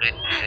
đến đến